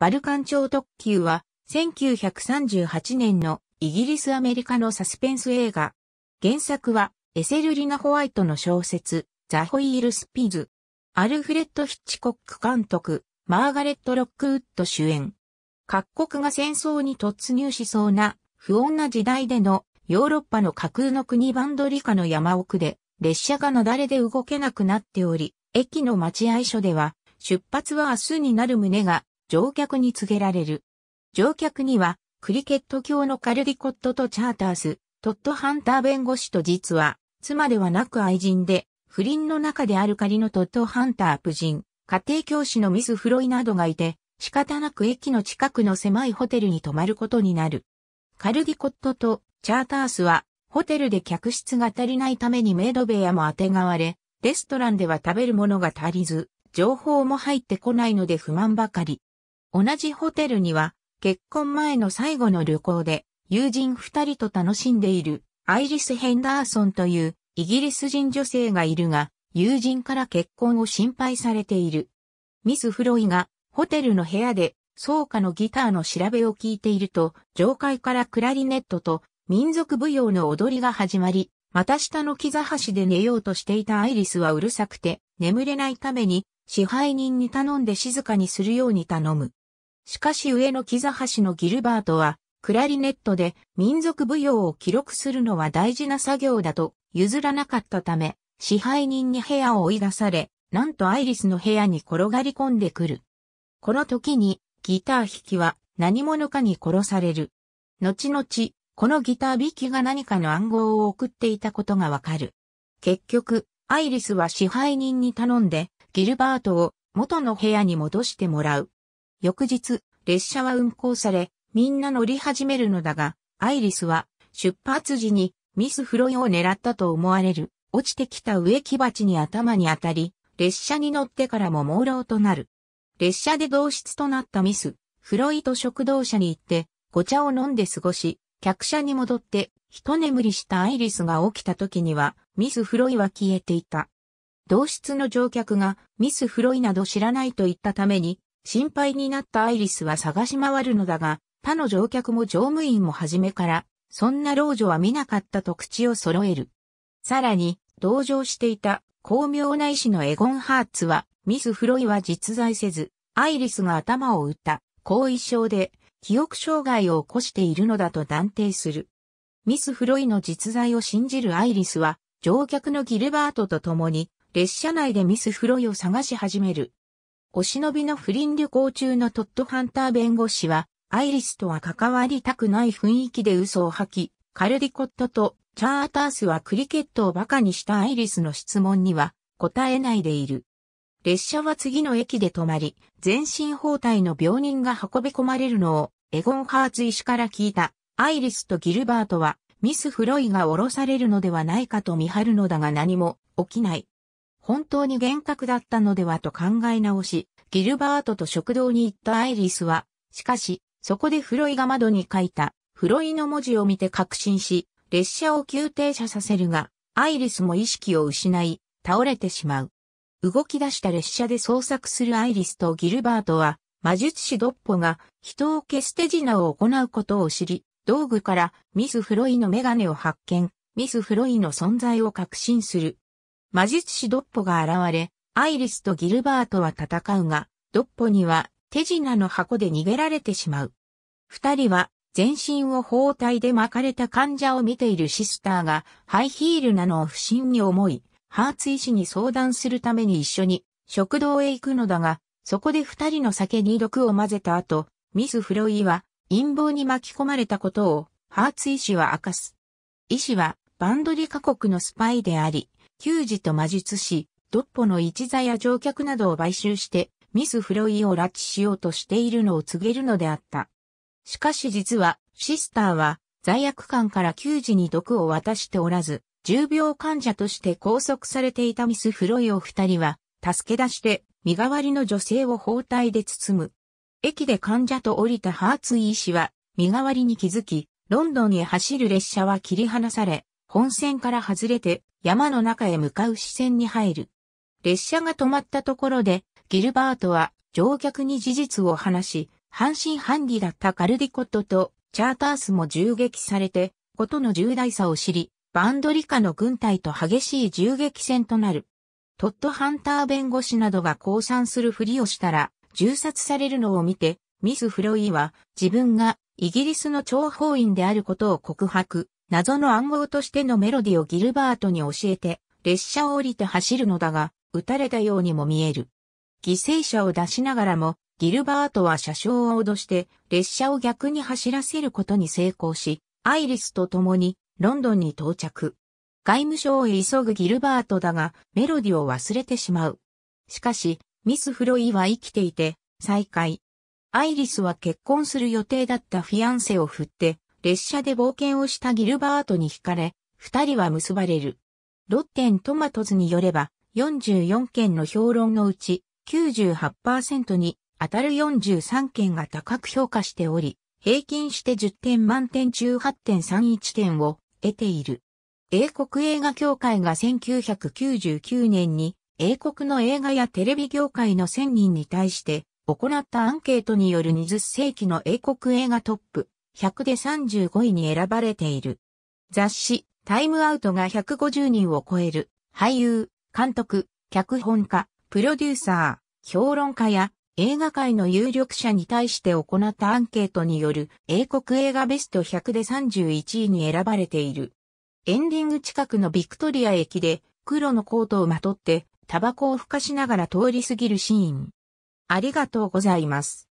バルカン超特急は1938年のイギリス・アメリカのサスペンス映画。原作はエセル・リナ・ホワイトの小説 The Wheel Spins。アルフレッド・ヒッチコック監督、マーガレット・ロックウッド主演。各国が戦争に突入しそうな不穏な時代でのヨーロッパの架空の国バンドリカの山奥で列車が雪崩で動けなくなっており、駅の待合所では出発は明日になる旨が乗客に告げられる。乗客にはクリケット教のカルディコットとチャータース、トッドハンター弁護士と実は、妻ではなく愛人で、不倫の中である仮のトッドハンター夫人、家庭教師のミス・フロイなどがいて、仕方なく駅の近くの狭いホテルに泊まることになる。カルディコットとチャータースは、ホテルで客室が足りないためにメイド部屋も当てがわれ、レストランでは食べるものが足りず、情報も入ってこないので不満ばかり。同じホテルには、結婚前の最後の旅行で、友人二人と楽しんでいる、アイリス・ヘンダーソンというイギリス人女性がいるが、友人から結婚を心配されている。ミス・フロイがホテルの部屋で奏歌のギターの調べを聞いていると、上階からクラリネットと民族舞踊の踊りが始まり、また下の木座橋で寝ようとしていたアイリスはうるさくて、眠れないために支配人に頼んで静かにするように頼む。しかし上の木座橋のギルバートは、クラリネットで民族舞踊を記録するのは大事な作業だと譲らなかったため、支配人に部屋を追い出され、なんとアイリスの部屋に転がり込んでくる。この時にギター弾きは何者かに殺される。後々、このギター弾きが何かの暗号を送っていたことがわかる。結局、アイリスは支配人に頼んで、ギルバートを元の部屋に戻してもらう。翌日、列車は運行され、みんな乗り始めるのだが、アイリスは出発時にミス・フロイを狙ったと思われる、落ちてきた植木鉢に頭に当たり、列車に乗ってからも朦朧となる。列車で同室となったミス、フロイと食堂車に行って、ご茶を飲んで過ごし、客車に戻って、一眠りしたアイリスが起きた時には、ミス・フロイは消えていた。同室の乗客がミス・フロイなど知らないと言ったために、心配になったアイリスは探し回るのだが、他の乗客も乗務員も初めから、そんな老女は見なかったと口を揃える。さらに、同乗していた巧妙な医師のエゴン・ハーツは、ミス・フロイは実在せず、アイリスが頭を打った後遺症で記憶障害を起こしているのだと断定する。ミス・フロイの実在を信じるアイリスは、乗客のギルバートと共に、列車内でミス・フロイを探し始める。お忍びの不倫旅行中のトッドハンター弁護士は、アイリスとは関わりたくない雰囲気で嘘を吐き、カルディコットとチャータースはクリケットを馬鹿にしたアイリスの質問には答えないでいる。列車は次の駅で止まり、全身包帯の病人が運び込まれるのをエゴンハーツ医師から聞いたアイリスとギルバートはミス・フロイが降ろされるのではないかと見張るのだが何も起きない。本当に幻覚だったのではと考え直し、ギルバートと食堂に行ったアイリスは、しかし、そこでフロイが窓に書いた、フロイの文字を見て確信し、列車を急停車させるが、アイリスも意識を失い、倒れてしまう。動き出した列車で捜索するアイリスとギルバートは、魔術師ドッポが人を消す手品を行うことを知り、道具からミス・フロイのメガネを発見、ミス・フロイの存在を確信する。魔術師ドッポが現れ、アイリスとギルバートは戦うが、ドッポには手品の箱で逃げられてしまう。二人は全身を包帯で巻かれた患者を見ているシスターがハイヒールなのを不審に思い、ハーツ医師に相談するために一緒に食堂へ行くのだが、そこで二人の酒に毒を混ぜた後、ミス・フロイは陰謀に巻き込まれたことをハーツ医師は明かす。医師はバンドリカ国のスパイであり、球児と魔術師、ドッポの一座や乗客などを買収して、ミス・フロイを拉致しようとしているのを告げるのであった。しかし実は、シスターは、罪悪感から球児に毒を渡しておらず、重病患者として拘束されていたミス・フロイを二人は、助け出して、身代わりの女性を包帯で包む。駅で患者と降りたハーツ医師は、身代わりに気づき、ロンドンへ走る列車は切り離され、本線から外れて山の中へ向かう視線に入る。列車が止まったところで、ギルバートは乗客に事実を話し、半信半疑だったカルディコットとチャータースも銃撃されて、ことの重大さを知り、バンドリカの軍隊と激しい銃撃戦となる。トッド・ハンター弁護士などが降参するふりをしたら、銃殺されるのを見て、ミス・フロイは自分がイギリスの諜報員であることを告白、謎の暗号としてのメロディをギルバートに教えて、列車を降りて走るのだが、撃たれたようにも見える。犠牲者を出しながらも、ギルバートは車掌を脅して列車を逆に走らせることに成功し、アイリスと共にロンドンに到着。外務省へ急ぐギルバートだがメロディを忘れてしまう。しかし、ミス・フロイは生きていて、再会。アイリスは結婚する予定だったフィアンセを振って、列車で冒険をしたギルバートに惹かれ、二人は結ばれる。ロッテントマトズによれば、44件の評論のうち98%に当たる43件が高く評価しており、平均して10点満点中8.31点を得ている。英国映画協会が1999年に英国の映画やテレビ業界の1000人に対して行ったアンケートによる20世紀の英国映画トップ100で35位に選ばれている。雑誌タイムアウトが150人を超える俳優、監督、脚本家、プロデューサー、評論家や映画界の有力者に対して行ったアンケートによる英国映画ベスト100で31位に選ばれている。エンディング近くのビクトリア駅で黒のコートをまとってタバコをふかしながら通り過ぎるシーン。ありがとうございます。